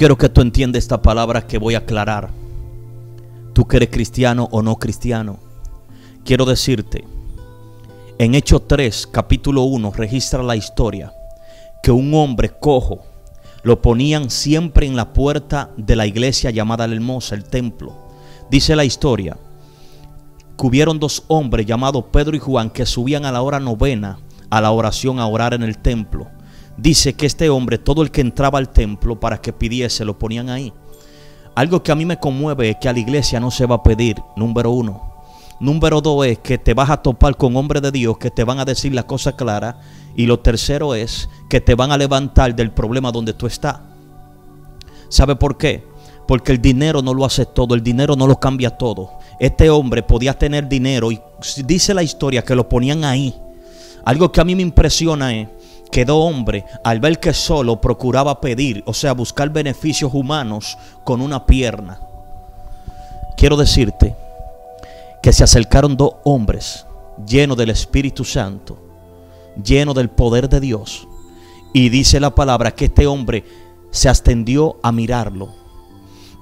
Quiero que tú entiendas esta palabra que voy a aclarar. Tú que eres cristiano o no cristiano. Quiero decirte, en Hechos 3, capítulo 1, registra la historia que un hombre cojo lo ponían siempre en la puerta de la iglesia llamada la Hermosa, el templo. Dice la historia que hubieron dos hombres llamados Pedro y Juan que subían a la hora novena a la oración a orar en el templo. Dice que este hombre, todo el que entraba al templo para que pidiese, lo ponían ahí. Algo que a mí me conmueve es que a la iglesia no se va a pedir, número uno. Número dos es que te vas a topar con hombres de Dios que te van a decir la cosa clara. Y lo tercero es que te van a levantar del problema donde tú estás. ¿Sabe por qué? Porque el dinero no lo hace todo, el dinero no lo cambia todo. Este hombre podía tener dinero y dice la historia que lo ponían ahí. Algo que a mí me impresiona es quedó hombre al ver que solo procuraba pedir, o sea, buscar beneficios humanos con una pierna. Quiero decirte que se acercaron dos hombres llenos del Espíritu Santo, llenos del poder de Dios. Y dice la palabra que este hombre se ascendió a mirarlo.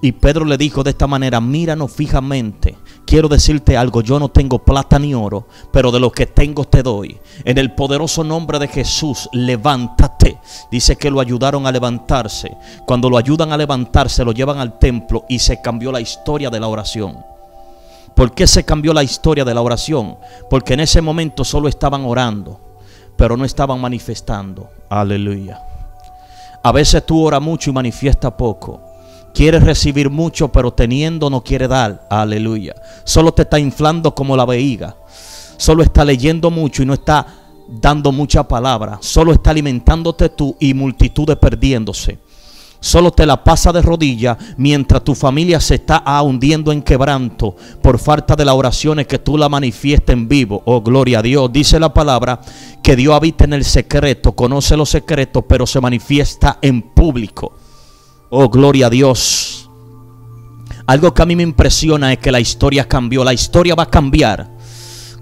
Y Pedro le dijo de esta manera, míranos fijamente quiero decirte algo, yo no tengo plata ni oro, pero de lo que tengo te doy. En el poderoso nombre de Jesús, levántate. Dice que lo ayudaron a levantarse. Cuando lo ayudan a levantarse, lo llevan al templo y se cambió la historia de la oración. ¿Por qué se cambió la historia de la oración? Porque en ese momento solo estaban orando, pero no estaban manifestando. Aleluya. A veces tú oras mucho y manifiesta poco. Quieres recibir mucho, pero teniendo no quiere dar. Aleluya. Solo te está inflando como la vejiga. Solo está leyendo mucho y no está dando mucha palabra. Solo está alimentándote tú y multitudes perdiéndose. Solo te la pasa de rodillas mientras tu familia se está hundiendo en quebranto por falta de las oraciones que tú la manifiestes en vivo. Oh, gloria a Dios. Dice la palabra que Dios habita en el secreto, conoce los secretos, pero se manifiesta en público. Oh, gloria a Dios. Algo que a mí me impresiona es que la historia cambió. La historia va a cambiar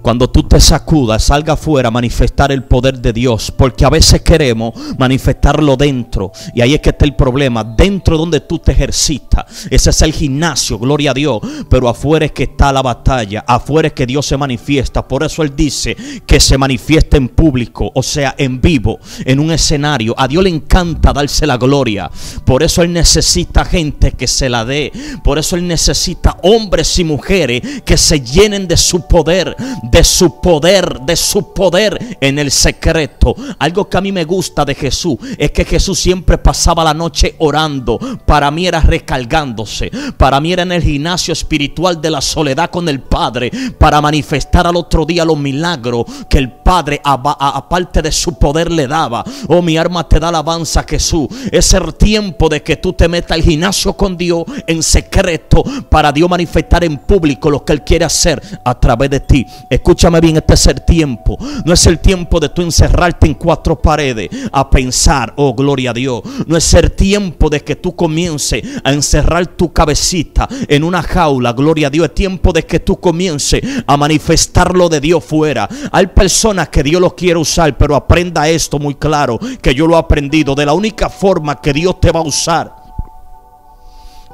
cuando tú te sacudas, salga afuera a manifestar el poder de Dios. Porque a veces queremos manifestarlo dentro. Y ahí es que está el problema. Dentro donde tú te ejercitas. Ese es el gimnasio, gloria a Dios. Pero afuera es que está la batalla. Afuera es que Dios se manifiesta. Por eso Él dice que se manifiesta en público. O sea, en vivo, en un escenario. A Dios le encanta darse la gloria. Por eso Él necesita gente que se la dé. Por eso Él necesita hombres y mujeres que se llenen de su poder de su poder, de su poder en el secreto. Algo que a mí me gusta de Jesús es que Jesús siempre pasaba la noche orando. Para mí era recargándose. Para mí era en el gimnasio espiritual de la soledad con el Padre. Para manifestar al otro día los milagros que el Padre, aparte de su poder, le daba. Oh, mi alma te da alabanza, Jesús. Es el tiempo de que tú te metas al gimnasio con Dios en secreto para Dios manifestar en público lo que Él quiere hacer a través de ti. Escúchame bien, este es el tiempo. No es el tiempo de tú encerrarte en cuatro paredes a pensar, oh gloria a Dios. No es el tiempo de que tú comiences a encerrar tu cabecita en una jaula, gloria a Dios. Es tiempo de que tú comiences a manifestar lo de Dios fuera. Hay personas que Dios los quiere usar, pero aprenda esto muy claro, que yo lo he aprendido. De la única forma que Dios te va a usar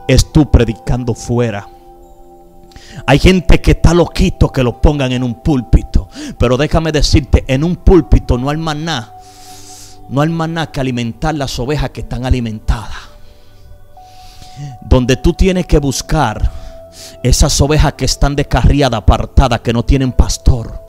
es tú predicando fuera. Hay gente que está loquito que lo pongan en un púlpito. Pero déjame decirte, en un púlpito no hay nada. No hay nada que alimentar las ovejas que están alimentadas. Donde tú tienes que buscar esas ovejas que están descarriadas, apartadas, que no tienen pastor.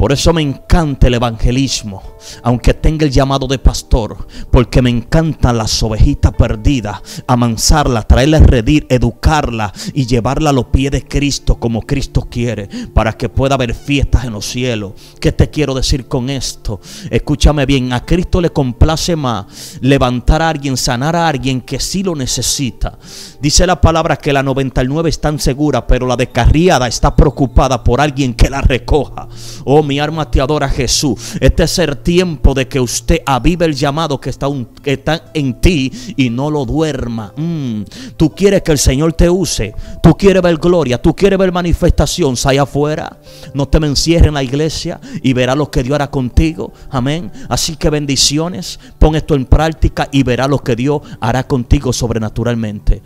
Por eso me encanta el evangelismo, aunque tenga el llamado de pastor, porque me encantan las ovejitas perdidas, amansarlas, traerlas a redir, educarla y llevarla a los pies de Cristo como Cristo quiere, para que pueda haber fiestas en los cielos. ¿Qué te quiero decir con esto? Escúchame bien, a Cristo le complace más levantar a alguien, sanar a alguien que sí lo necesita. Dice la palabra que la 99 está segura, pero la descarriada está preocupada por alguien que la recoja. Oh, mi alma te adora Jesús. Este es el tiempo de que usted avive el llamado que está, que está en ti y no lo duerma. Mm. Tú quieres que el Señor te use. Tú quieres ver gloria. Tú quieres ver manifestación. Sal afuera. No te me encierres en la iglesia y verás lo que Dios hará contigo. Amén. Así que bendiciones. Pon esto en práctica y verás lo que Dios hará contigo sobrenaturalmente.